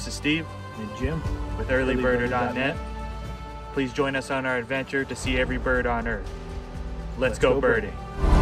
This is Steve And Jim, with earlybirder.net. Please join us on our adventure to see every bird on Earth. Let's, Let's go, go birding. birding.